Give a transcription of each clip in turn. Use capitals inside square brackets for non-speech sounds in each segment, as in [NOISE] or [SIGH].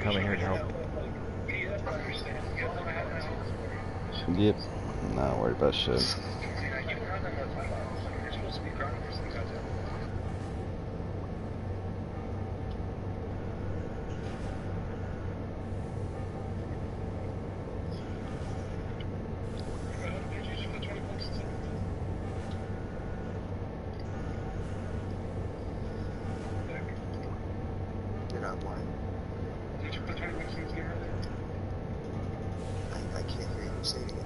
coming here to help. Yep. Worried about shit. You're not lying. I, I can't hear you say it again.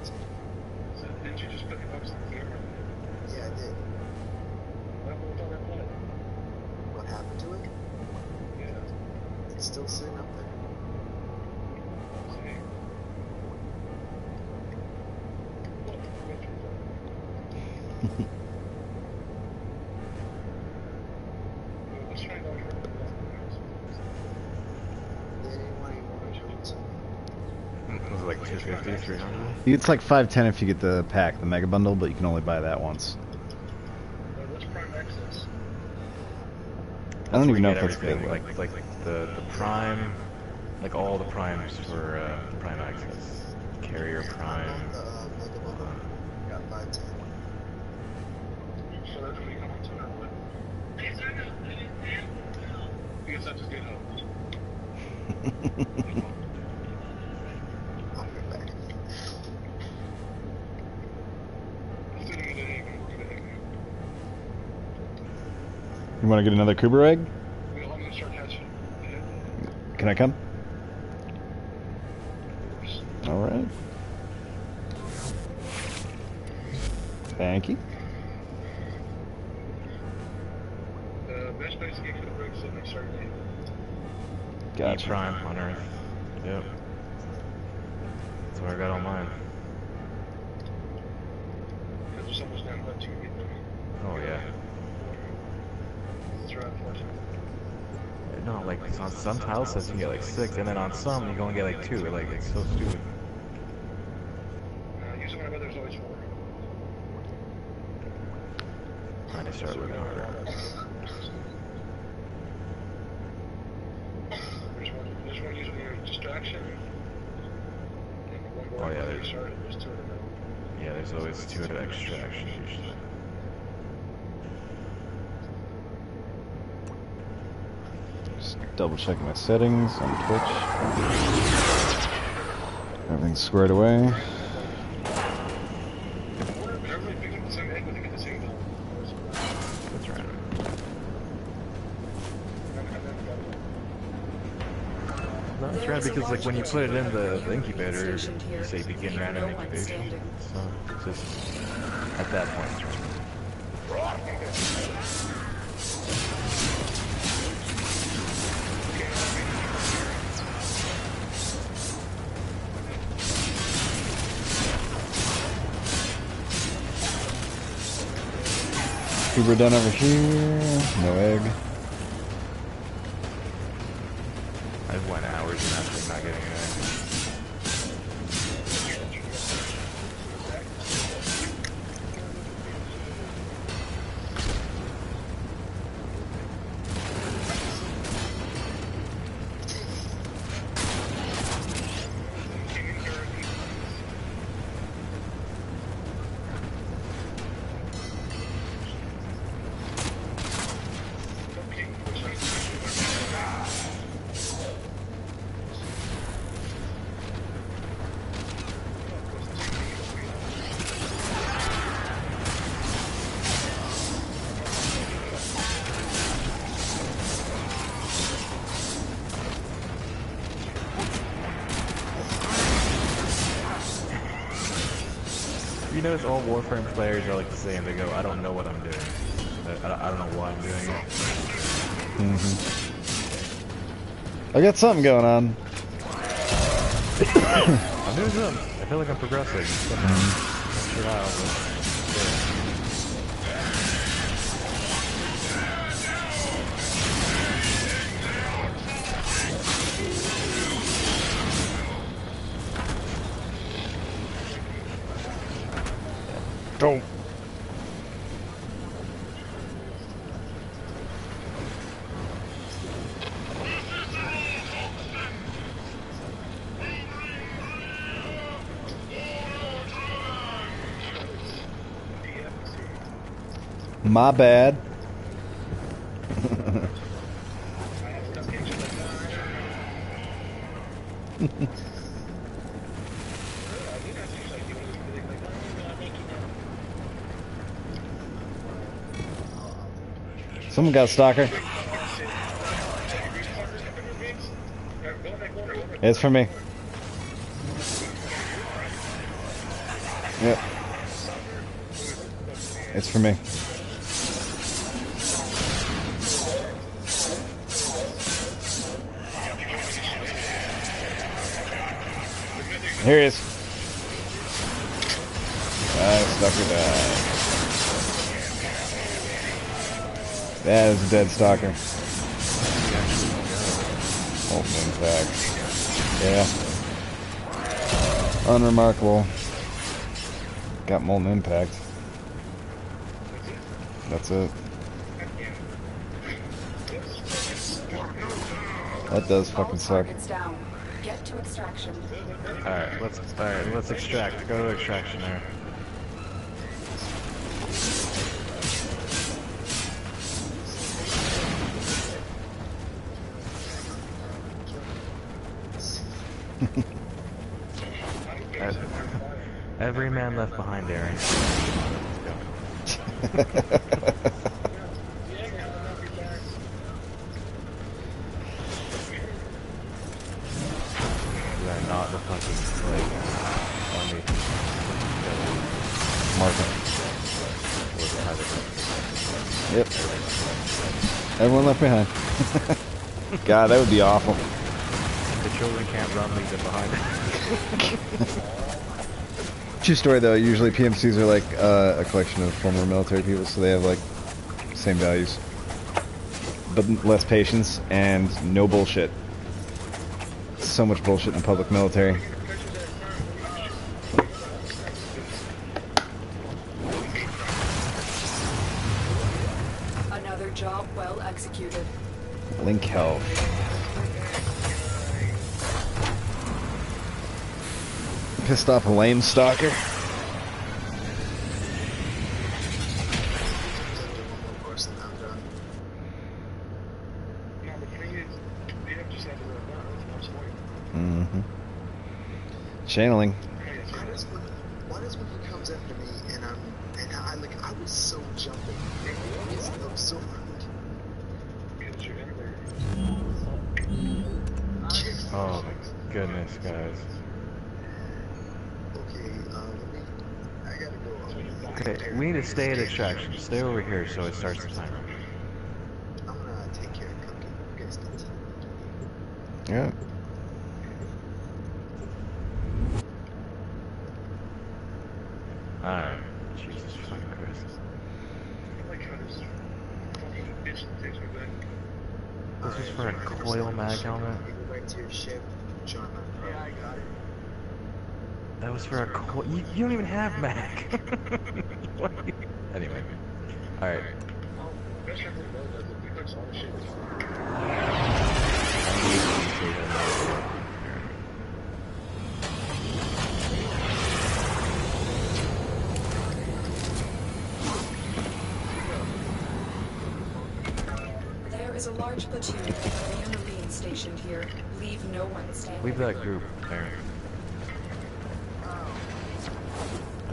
Didn't you just put the bucks in the camera? Yeah, I did. What happened with all that blood? What happened to it? Yeah. It's still sitting up there. Okay. Let's [LAUGHS] try going for They didn't want any more Jones. Was it like 250, 300? It's like 510 if you get the pack, the mega bundle, but you can only buy that once. What's Prime Access? I don't even know you if that's everything, available. like like the the prime, like all the primes for uh, prime access. Carrier prime. On [LAUGHS] the uh, Mega Bundle, got 510. So that's what you come to now. What? I guess I just get help. I'll be right back. Let's do it in a minute. We'll do it in a minute. You want to get another Kubrow egg? We'll I'm gonna start hatching. Yeah. Can I come? All right. Thank you. Uh, best place to get for the bricks is next Saturday. E Gotcha. prime on Earth. Yep. That's where I got all mine. Oh there's almost down about two get them. Oh yeah. That's right, unfortunately. No, like on some tile sets you can get like six, and then on some you can only get like two. Like it's so stupid. Uh, usually my brother's. I need to start looking harder. There's one, there's one distraction. And one more Oh, yeah, there's- there's two in the middle. Yeah, there's always two at extraction usually. Just double checking my settings on Twitch. Everything's squared away. That's right. Because like when you put it in the, the incubator, you say begin random incubation. So just at that point Kubrow done over here. No egg. I've went hours and actually not getting it. Notice all Warframe players are like the same. They go, I don't know what I'm doing. I, I don't- I don't know why I'm doing it. hmm I got something going on. [COUGHS] I'm doing something. I feel like I'm progressing. Somehow. Not sure how, Don't. My bad. Someone got stalker. It's for me. Yep. It's for me. Here he is. Stalker died. That is a dead stalker. Molten impact. Yeah. Unremarkable. Got molten impact. That's it. That does fucking suck. Get to extraction. Alright, let's alright, let's extract. Go to extraction there. Man left behind, Aaron. You are not the fucking like army. Marker. Or the pilot. Yep. Everyone left behind. [LAUGHS] God, that would be awful. The children can't run, leave them behind. [LAUGHS] True story though, usually PMCs are like uh, a collection of former military people, so they have like same values. But less patience and no bullshit. So much bullshit in the public military. Another job well executed. Link health. To run down. That's much more. Mm-hmm. Channeling. Why does when, why does he comes after me and I'm and I like I was so jumping. It's absurd. Because you're in there. oh my goodness, guys. Okay, uh, let me. I gotta go. Okay, we need to stay at extraction. Stay over here so it starts the timer. I'm gonna take care of cooking. You guys continue. Yeah. Alright. Jesus fucking Christ. I like how this fucking bitch takes me back. This is for a coil mag helmet? You go back to your ship. Join my Yeah, I got it. That was for a coil. You, you don't even have Mag. [LAUGHS] Anyway. Alright. Best friend of the world does it. He puts all the shit. There is a large platoon of the Marine stationed here. Leave no one standing. Leave that group there.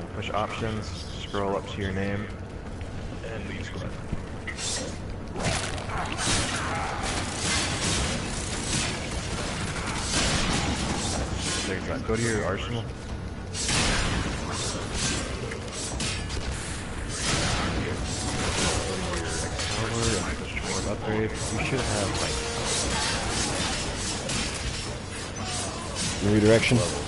Uh, push options, scroll up to your name, and leave squad. Go to your arsenal. Upgrade. You should have like redirection.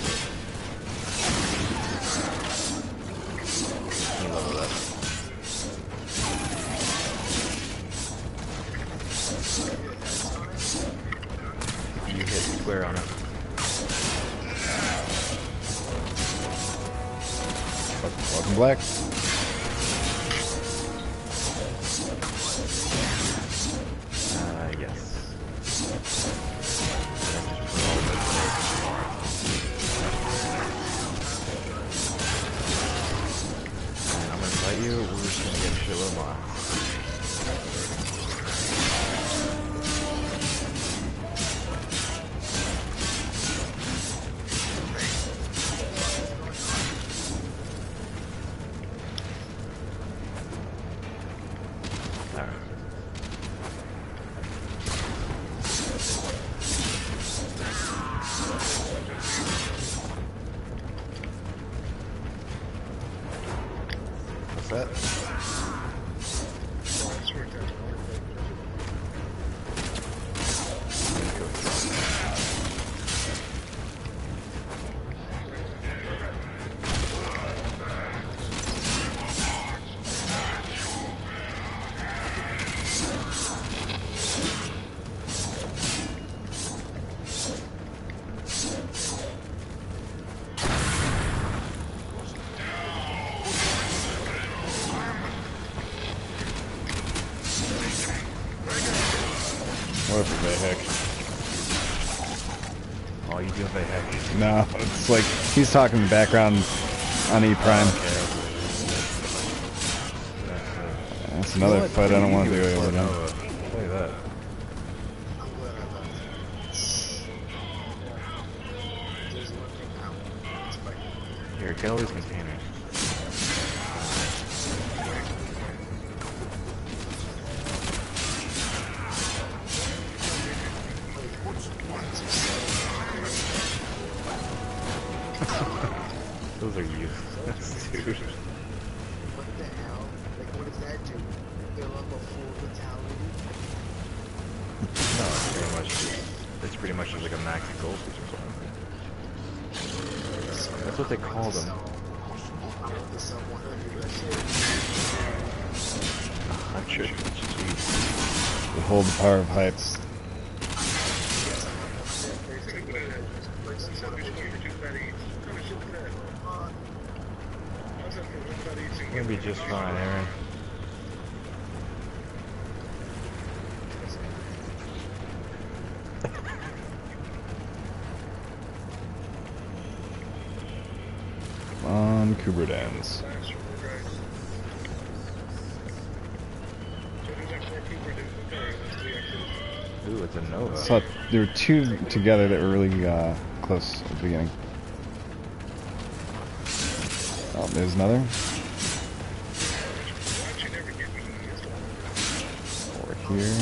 No, it's like he's talking in the background on E Prime. That's another fight I don't want to do over now. Play that. I'm glad I left. There's one thing out. It's like, Here, get all these containers. Pretty much just like a max gold or something. That's what they call them. I want to sell 100 that shit. I'm sure. The power of. You're gonna be just fine, Aaron. On Kubrow Ooh, it's a Nova. Saw there were two together that were really uh, close at the beginning. Oh, there's another. Over here.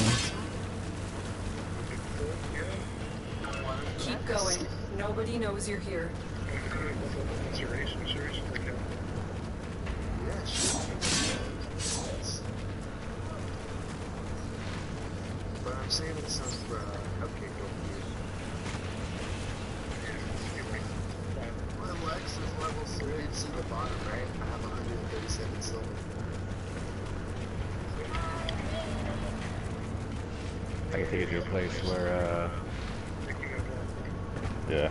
Keep going. Nobody knows you're here. Yeah, shit. But I'm saving some for uh, Cupcake over here. My Lex is level 3. It's in the bottom, right? I have 137 silver. I can take it to a place where, uh, Yeah.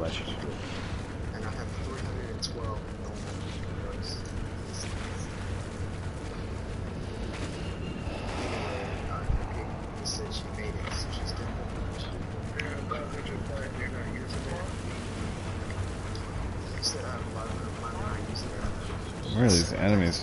that should do it. And I have 312 normal heroes. Uh, Cupcake said she made it, so she's done it. She said I have a lot of money I used to Where are these enemies?